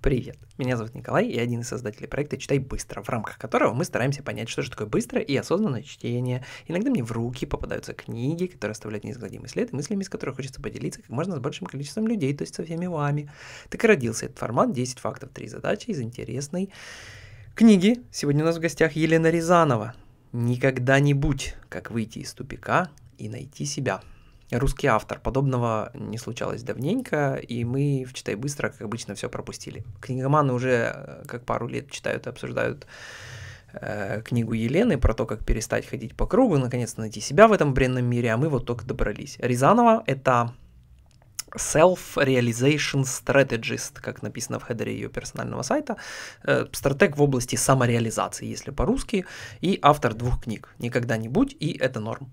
Привет, меня зовут Николай, я один из создателей проекта «Читай быстро», в рамках которого мы стараемся понять, что же такое быстрое и осознанное чтение. Иногда мне в руки попадаются книги, которые оставляют неизгладимый след, и мыслями, из которых хочется поделиться как можно с большим количеством людей, то есть со всеми вами. Так и родился этот формат «10 фактов, 3 задачи» из интересной книги. Сегодня у нас в гостях Елена Рязанова. «Никогда не будь, как выйти из тупика и найти себя» русский автор. Подобного не случалось давненько, и мы в «Читай быстро», как обычно, все пропустили. Книгоманы уже э, как пару лет читают и обсуждают э, книгу Елены про то, как перестать ходить по кругу, наконец-то найти себя в этом бренном мире, а мы вот только добрались. Рязанова — это Self-Realization Strategist, как написано в хедере ее персонального сайта, э, стратег в области самореализации, если по-русски, и автор двух книг «Никогда не будь» и «Это норм».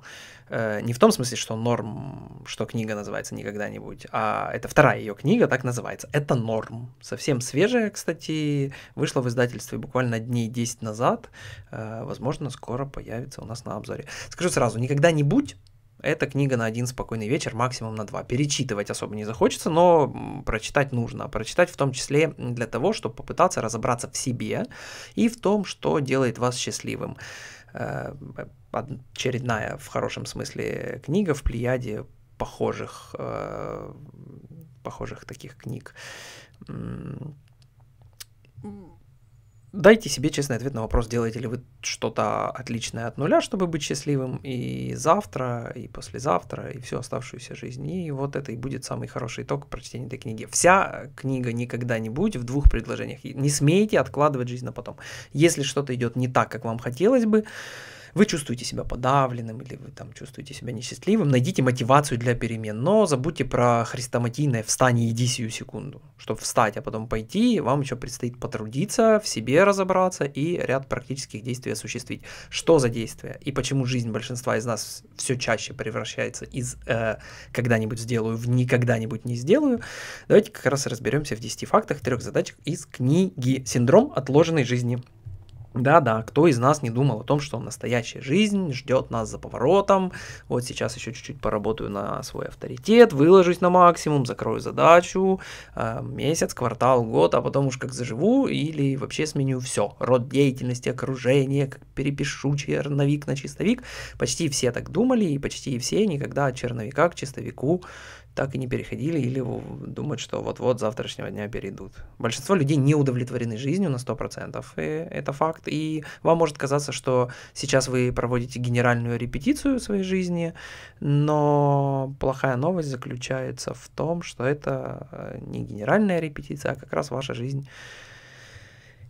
Э, не в том смысле, что норм, что книга называется «Никогда-нибудь», а это вторая ее книга, так называется. «Это норм». Совсем свежая, кстати, вышла в издательстве буквально дней 10 назад. Э, возможно, скоро появится у нас на обзоре. Скажу сразу, «Никогда-нибудь» эта книга на один спокойный вечер, максимум на два. Перечитывать особо не захочется, но прочитать нужно. Прочитать в том числе для того, чтобы попытаться разобраться в себе и в том, что делает вас счастливым. Э, очередная, в хорошем смысле, книга в плеяде похожих, э, похожих таких книг Дайте себе честный ответ на вопрос, делаете ли вы что-то отличное от нуля, чтобы быть счастливым и завтра, и послезавтра, и всю оставшуюся жизнь. И вот это и будет самый хороший итог прочтения этой книги. Вся книга никогда-нибудь в двух предложениях. Не смейте откладывать жизнь на потом. Если что-то идет не так, как вам хотелось бы, вы чувствуете себя подавленным или вы там чувствуете себя несчастливым, найдите мотивацию для перемен, но забудьте про хрестоматийное «встань и иди сию секунду». Чтобы встать, а потом пойти, вам еще предстоит потрудиться, в себе разобраться и ряд практических действий осуществить. Что за действия и почему жизнь большинства из нас все чаще превращается из э, «когда-нибудь сделаю» в «никогда-нибудь не сделаю», давайте как раз разберемся в 10 фактах, трех задачах из книги «Синдром отложенной жизни». Да-да, кто из нас не думал о том, что настоящая жизнь ждет нас за поворотом. Вот сейчас еще чуть-чуть поработаю на свой авторитет, выложусь на максимум, закрою задачу, э, месяц, квартал, год, а потом уж как заживу или вообще сменю все. Род деятельности, окружение, как перепишу черновик на чистовик. Почти все так думали, и почти все никогда от черновика к чистовику так и не переходили или думают, что вот-вот завтрашнего дня перейдут. Большинство людей не удовлетворены жизнью на 100%, и это факт. И вам может казаться, что сейчас вы проводите генеральную репетицию своей жизни, но плохая новость заключается в том, что это э, не генеральная репетиция, а как раз ваша жизнь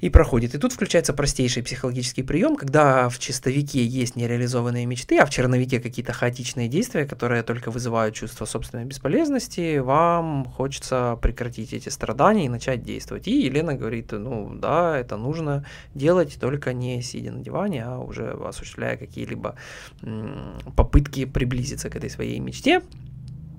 и проходит. И тут включается простейший психологический прием, когда в чистовике есть нереализованные мечты, а в черновике какие-то хаотичные действия, которые только вызывают чувство собственной бесполезности, вам хочется прекратить эти страдания и начать действовать. И Елена говорит, ну да, это нужно делать, только не сидя на диване, а уже осуществляя какие-либо попытки приблизиться к этой своей мечте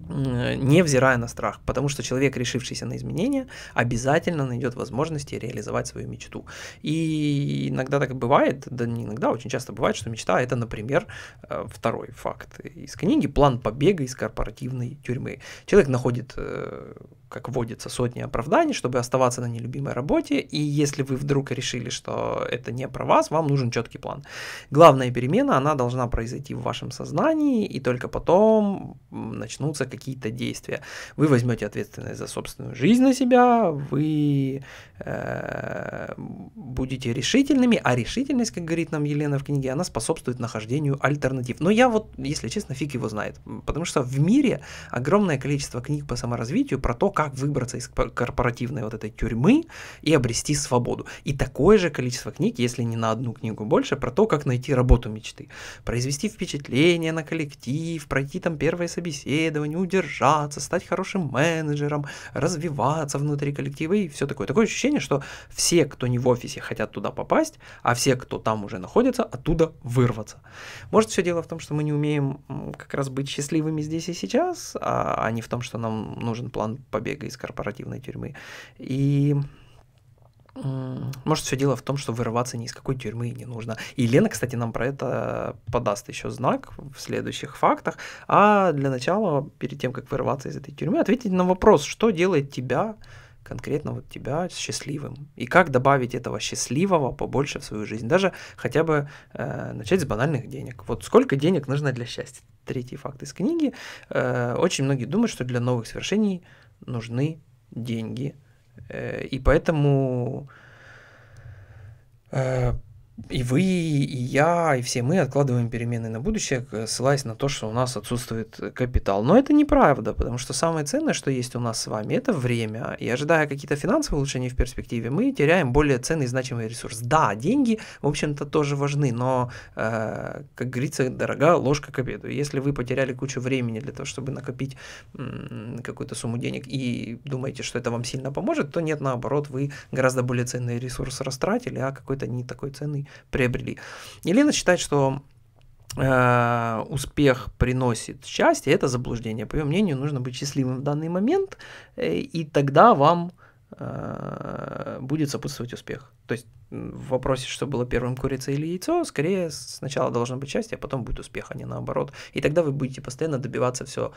невзирая на страх, потому что человек, решившийся на изменения, обязательно найдет возможности реализовать свою мечту. И иногда так бывает, да не иногда, очень часто бывает, что мечта это, например, э, второй факт из книги «План побега из корпоративной тюрьмы». Человек находит э, как водится, сотни оправданий, чтобы оставаться на нелюбимой работе, и если вы вдруг решили, что это не про вас, вам нужен четкий план. Главная перемена, она должна произойти в вашем сознании, и только потом начнутся какие-то действия. Вы возьмете ответственность за собственную жизнь на себя, вы э, будете решительными, а решительность, как говорит нам Елена в книге, она способствует нахождению альтернатив. Но я вот, если честно, фиг его знает, потому что в мире огромное количество книг по саморазвитию про то, как выбраться из корпоративной вот этой тюрьмы и обрести свободу. И такое же количество книг, если не на одну книгу больше, про то, как найти работу мечты. Произвести впечатление на коллектив, пройти там первое собеседование, удержаться, стать хорошим менеджером, развиваться внутри коллектива и все такое. Такое ощущение, что все, кто не в офисе, хотят туда попасть, а все, кто там уже находится, оттуда вырваться. Может, все дело в том, что мы не умеем как раз быть счастливыми здесь и сейчас, а, а не в том, что нам нужен план победы побега из корпоративной тюрьмы. И может, все дело в том, что вырываться ни из какой тюрьмы не нужно. И Лена, кстати, нам про это подаст еще знак в следующих фактах. А для начала, перед тем, как вырываться из этой тюрьмы, ответить на вопрос, что делает тебя конкретно вот тебя счастливым. И как добавить этого счастливого побольше в свою жизнь. Даже хотя бы э, начать с банальных денег. Вот сколько денег нужно для счастья? Третий факт из книги. Э, очень многие думают, что для новых свершений нужны деньги. Э, и поэтому э, и вы, и я, и все мы откладываем перемены на будущее, ссылаясь на то, что у нас отсутствует капитал. Но это неправда, потому что самое ценное, что есть у нас с вами, это время. И ожидая какие-то финансовые улучшения в перспективе, мы теряем более ценный и значимый ресурс. Да, деньги, в общем-то, тоже важны, но, э, как говорится, дорога ложка к обеду. Если вы потеряли кучу времени для того, чтобы накопить м- какую-то сумму денег и думаете, что это вам сильно поможет, то нет, наоборот, вы гораздо более ценный ресурс растратили, а какой-то не такой ценный приобрели. Елена считает, что э, успех приносит счастье, это заблуждение. По ее мнению, нужно быть счастливым в данный момент, э, и тогда вам э, будет сопутствовать успех. То есть в вопросе, что было первым, курица или яйцо, скорее сначала должно быть счастье, а потом будет успех, а не наоборот. И тогда вы будете постоянно добиваться все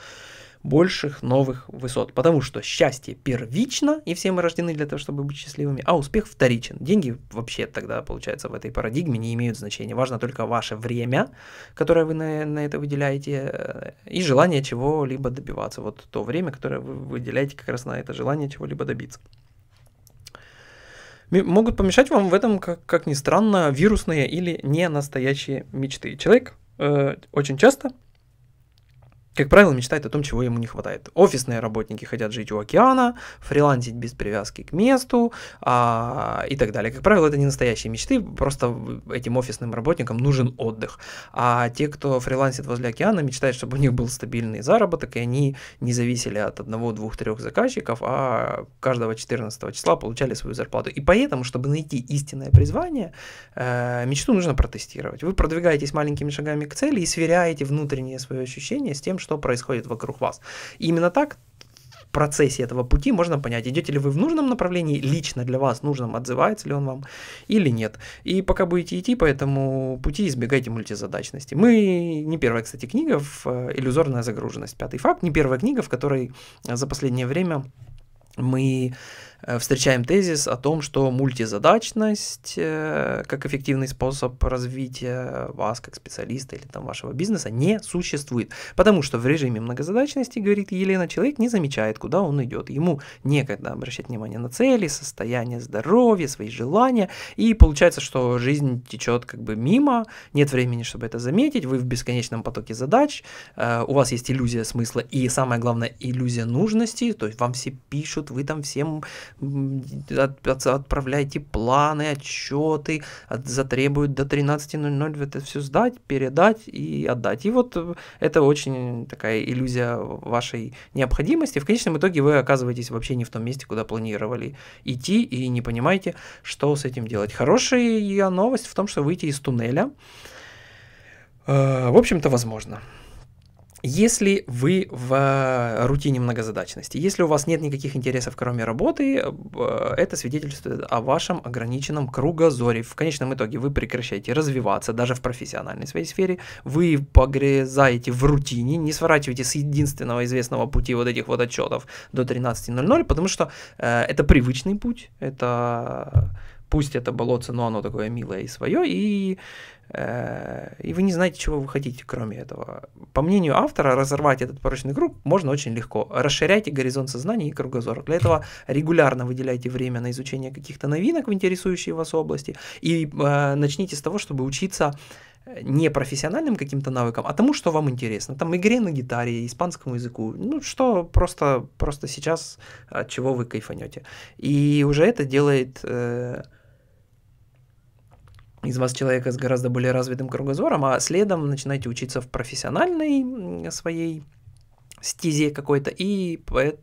больших новых высот. Потому что счастье первично, и все мы рождены для того, чтобы быть счастливыми, а успех вторичен. Деньги вообще тогда, получается, в этой парадигме не имеют значения. Важно только ваше время, которое вы на, на это выделяете, э, и желание чего-либо добиваться. Вот то время, которое вы выделяете как раз на это желание чего-либо добиться. Могут помешать вам в этом, как, как ни странно, вирусные или не настоящие мечты. Человек э, очень часто как правило, мечтает о том, чего ему не хватает. Офисные работники хотят жить у океана, фрилансить без привязки к месту а, и так далее. Как правило, это не настоящие мечты, просто этим офисным работникам нужен отдых. А те, кто фрилансит возле океана, мечтают, чтобы у них был стабильный заработок, и они не зависели от одного, двух, трех заказчиков, а каждого 14 числа получали свою зарплату. И поэтому, чтобы найти истинное призвание, э, мечту нужно протестировать. Вы продвигаетесь маленькими шагами к цели и сверяете внутренние свои ощущения с тем, что происходит вокруг вас. И именно так в процессе этого пути можно понять, идете ли вы в нужном направлении, лично для вас нужном, отзывается ли он вам или нет. И пока будете идти по этому пути, избегайте мультизадачности. Мы, не первая, кстати, книга в э, «Иллюзорная загруженность», пятый факт, не первая книга, в которой за последнее время мы встречаем тезис о том, что мультизадачность э, как эффективный способ развития вас как специалиста или там вашего бизнеса не существует. Потому что в режиме многозадачности, говорит Елена, человек не замечает, куда он идет. Ему некогда обращать внимание на цели, состояние здоровья, свои желания. И получается, что жизнь течет как бы мимо, нет времени, чтобы это заметить, вы в бесконечном потоке задач, э, у вас есть иллюзия смысла и самое главное иллюзия нужности, то есть вам все пишут, вы там всем отправляйте планы, отчеты, затребуют до 13.00 это все сдать, передать и отдать. И вот э, это очень такая иллюзия вашей необходимости. В конечном итоге вы оказываетесь вообще не в том месте, куда планировали идти, и не понимаете, что с этим делать. Хорошая новость в том, что выйти из туннеля, э, в общем-то, возможно. Если вы в э, рутине многозадачности, если у вас нет никаких интересов, кроме работы, э, это свидетельствует о вашем ограниченном кругозоре. В конечном итоге вы прекращаете развиваться даже в профессиональной своей сфере, вы погрязаете в рутине, не сворачиваете с единственного известного пути вот этих вот отчетов до 13.00, потому что э, это привычный путь, это пусть это болотце, но оно такое милое и свое, и Э, и вы не знаете, чего вы хотите, кроме этого. По мнению автора, разорвать этот порочный круг можно очень легко. Расширяйте горизонт сознания и кругозора. Для этого регулярно выделяйте время на изучение каких-то новинок в интересующей вас области и э, начните с того, чтобы учиться не профессиональным каким-то навыкам, а тому, что вам интересно. Там игре на гитаре, испанскому языку. Ну, что просто, просто сейчас, от чего вы кайфанете. И уже это делает... Э, из вас человека с гораздо более развитым кругозором, а следом начинаете учиться в профессиональной своей стезе какой-то, и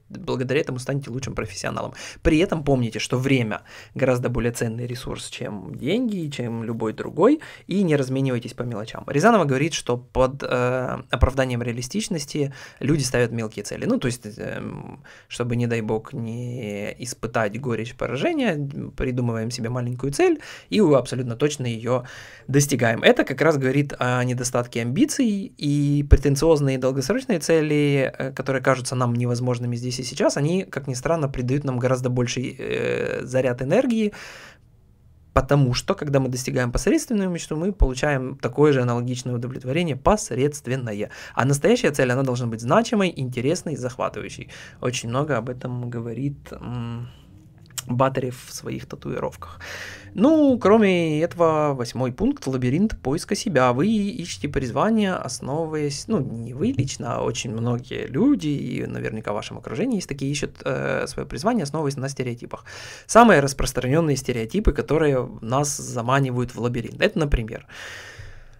благодаря этому станете лучшим профессионалом. При этом помните, что время гораздо более ценный ресурс, чем деньги, чем любой другой, и не разменивайтесь по мелочам. Рязанова говорит, что под э, оправданием реалистичности люди ставят мелкие цели. Ну, то есть, э, чтобы, не дай бог, не испытать горечь поражения, придумываем себе маленькую цель и абсолютно точно ее достигаем. Это как раз говорит о недостатке амбиций, и претенциозные долгосрочные цели э, которые кажутся нам невозможными здесь и сейчас, они, как ни странно, придают нам гораздо больший э, заряд энергии, потому что, когда мы достигаем посредственную мечту, мы получаем такое же аналогичное удовлетворение посредственное. А настоящая цель, она должна быть значимой, интересной, захватывающей. Очень много об этом говорит... М- Батаре в своих татуировках. Ну, кроме этого, восьмой пункт – лабиринт поиска себя. Вы ищете призвание, основываясь, ну, не вы лично, а очень многие люди, и наверняка в вашем окружении есть такие, ищут э, свое призвание, основываясь на стереотипах. Самые распространенные стереотипы, которые нас заманивают в лабиринт. Это, например, Э,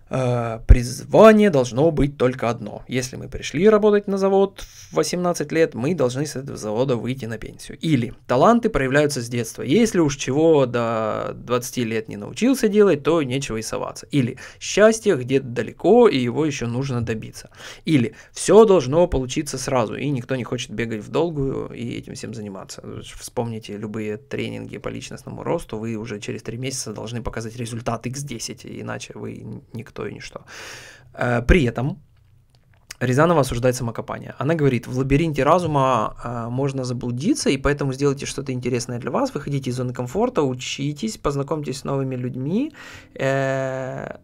призвание должно быть только одно. Если мы пришли работать на завод в 18 лет, мы должны с этого завода выйти на пенсию. Или таланты проявляются с детства. Если уж чего до 20 лет не научился делать, то нечего и соваться. Или счастье где-то далеко, и его еще нужно добиться. Или все должно получиться сразу, и никто не хочет бегать в долгую и этим всем заниматься. Вспомните любые тренинги по личностному росту, вы уже через 3 месяца должны показать результат x10, иначе вы никто никто и ничто. Э, при этом Рязанова осуждает самокопание. Она говорит, в лабиринте разума э, можно заблудиться, и поэтому сделайте что-то интересное для вас, выходите из зоны комфорта, учитесь, познакомьтесь с новыми людьми, э,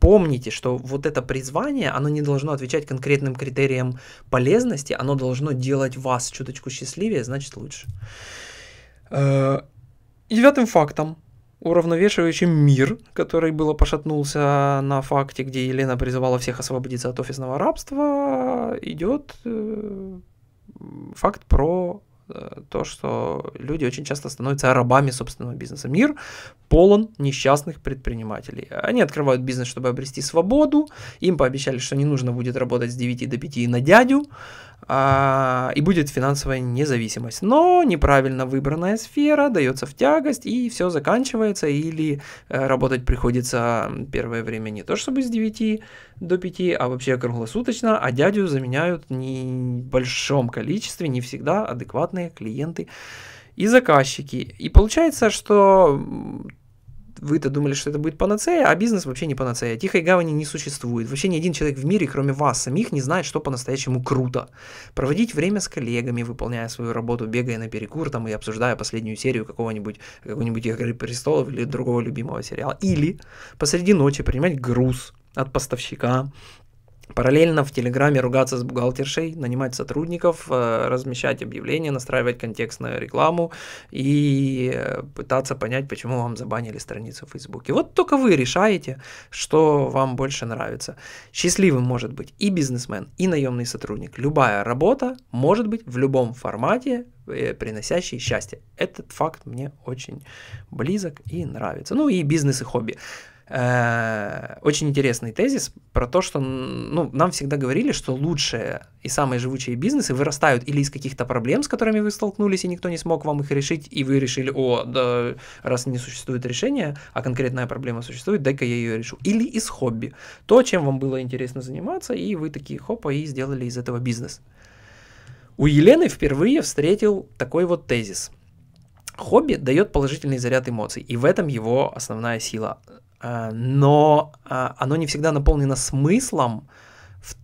помните, что вот это призвание, оно не должно отвечать конкретным критериям полезности, оно должно делать вас чуточку счастливее, значит лучше. Э, девятым фактом уравновешивающим мир, который было пошатнулся на факте, где Елена призывала всех освободиться от офисного рабства, идет э, факт про э, то, что люди очень часто становятся рабами собственного бизнеса. Мир полон несчастных предпринимателей. Они открывают бизнес, чтобы обрести свободу, им пообещали, что не нужно будет работать с 9 до 5 на дядю, а, и будет финансовая независимость. Но неправильно выбранная сфера дается в тягость, и все заканчивается, или э, работать приходится первое время не то чтобы с 9 до 5, а вообще круглосуточно, а дядю заменяют в большом количестве, не всегда адекватные клиенты и заказчики. И получается, что вы-то думали, что это будет панацея, а бизнес вообще не панацея. Тихой гавани не существует. Вообще ни один человек в мире, кроме вас самих, не знает, что по-настоящему круто. Проводить время с коллегами, выполняя свою работу, бегая на перекур там, и обсуждая последнюю серию какого-нибудь какой-нибудь «Игры престолов» или другого любимого сериала. Или посреди ночи принимать груз от поставщика, Параллельно в Телеграме ругаться с бухгалтершей, нанимать сотрудников, э, размещать объявления, настраивать контекстную рекламу и э, пытаться понять, почему вам забанили страницу в Фейсбуке. Вот только вы решаете, что вам больше нравится. Счастливым может быть и бизнесмен, и наемный сотрудник. Любая работа может быть в любом формате, э, приносящий счастье. Этот факт мне очень близок и нравится. Ну и бизнес и хобби. Э, очень интересный тезис про то, что ну, нам всегда говорили, что лучшие и самые живучие бизнесы вырастают или из каких-то проблем, с которыми вы столкнулись, и никто не смог вам их решить, и вы решили, о, да, раз не существует решения, а конкретная проблема существует, дай-ка я ее решу. Или из хобби. То, чем вам было интересно заниматься, и вы такие, хопа, и сделали из этого бизнес. У Елены впервые встретил такой вот тезис. Хобби дает положительный заряд эмоций, и в этом его основная сила. А, но а, оно не всегда наполнено смыслом в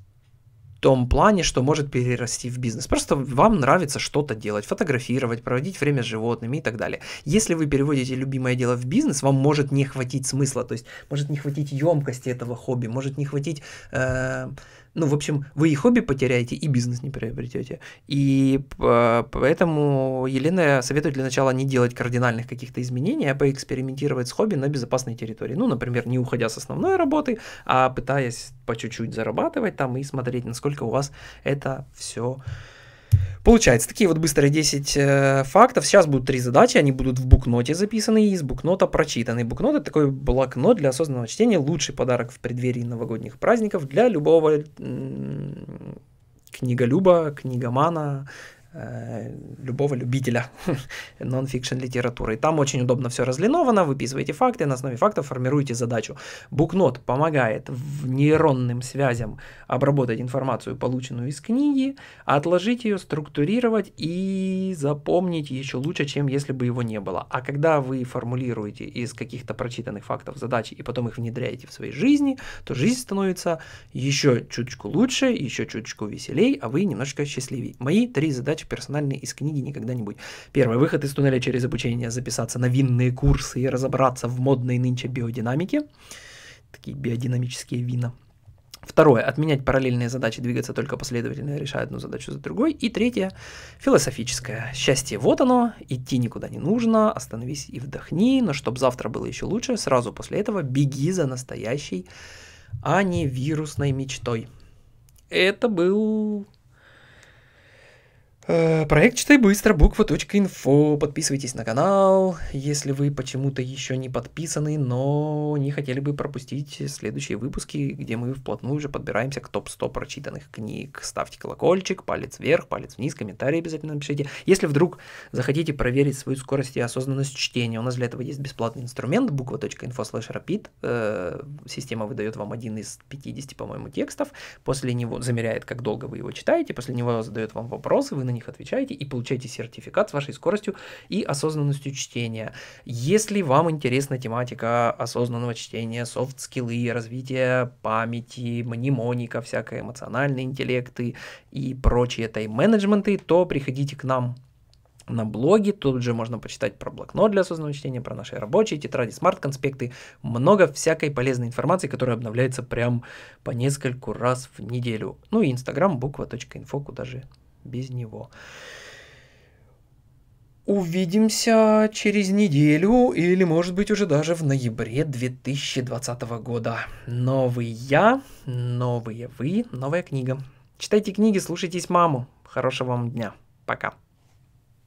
том плане, что может перерасти в бизнес. Просто вам нравится что-то делать, фотографировать, проводить время с животными и так далее. Если вы переводите любимое дело в бизнес, вам может не хватить смысла, то есть может не хватить емкости этого хобби, может не хватить... Э, ну, в общем, вы и хобби потеряете, и бизнес не приобретете. И поэтому Елена советует для начала не делать кардинальных каких-то изменений, а поэкспериментировать с хобби на безопасной территории. Ну, например, не уходя с основной работы, а пытаясь по чуть-чуть зарабатывать там и смотреть, насколько у вас это все Получается, такие вот быстрые 10 э, фактов. Сейчас будут три задачи, они будут в букноте записаны и из букнота прочитаны. Букнот это такой блокнот для осознанного чтения, лучший подарок в преддверии новогодних праздников для любого книголюба, книгомана, любого любителя нон-фикшн литературы. И там очень удобно все разлиновано, выписываете факты, на основе фактов формируете задачу. Букнот помогает в нейронным связям обработать информацию, полученную из книги, отложить ее, структурировать и запомнить еще лучше, чем если бы его не было. А когда вы формулируете из каких-то прочитанных фактов задачи и потом их внедряете в своей жизни, то жизнь становится еще чуточку лучше, еще чуточку веселей, а вы немножко счастливее. Мои три задачи задачи персональные из книги никогда не будет. Первый выход из туннеля через обучение, записаться на винные курсы и разобраться в модной нынче биодинамике. Такие биодинамические вина. Второе. Отменять параллельные задачи, двигаться только последовательно, решая одну задачу за другой. И третье. Философическое. Счастье вот оно, идти никуда не нужно, остановись и вдохни, но чтобы завтра было еще лучше, сразу после этого беги за настоящей, а не вирусной мечтой. Это был проект «Читай быстро», буква.инфо. Подписывайтесь на канал, если вы почему-то еще не подписаны, но не хотели бы пропустить следующие выпуски, где мы вплотную уже подбираемся к топ-100 прочитанных книг. Ставьте колокольчик, палец вверх, палец вниз, комментарии обязательно напишите. Если вдруг захотите проверить свою скорость и осознанность чтения, у нас для этого есть бесплатный инструмент буква.инфо slash rapid. Э, система выдает вам один из 50, по-моему, текстов, после него замеряет, как долго вы его читаете, после него задает вам вопросы, вы на них отвечаете и получаете сертификат с вашей скоростью и осознанностью чтения. Если вам интересна тематика осознанного чтения, софт-скиллы, развитие памяти, мнемоника, всякое эмоциональные интеллекты и прочие тайм-менеджменты, то приходите к нам на блог. Тут же можно почитать про блокнот для осознанного чтения, про наши рабочие тетради, смарт-конспекты. Много всякой полезной информации, которая обновляется прям по нескольку раз в неделю. Ну и инстаграм буква.инфо, куда же без него. Увидимся через неделю или, может быть, уже даже в ноябре 2020 года. Новый я, новые вы, новая книга. Читайте книги, слушайтесь маму. Хорошего вам дня. Пока.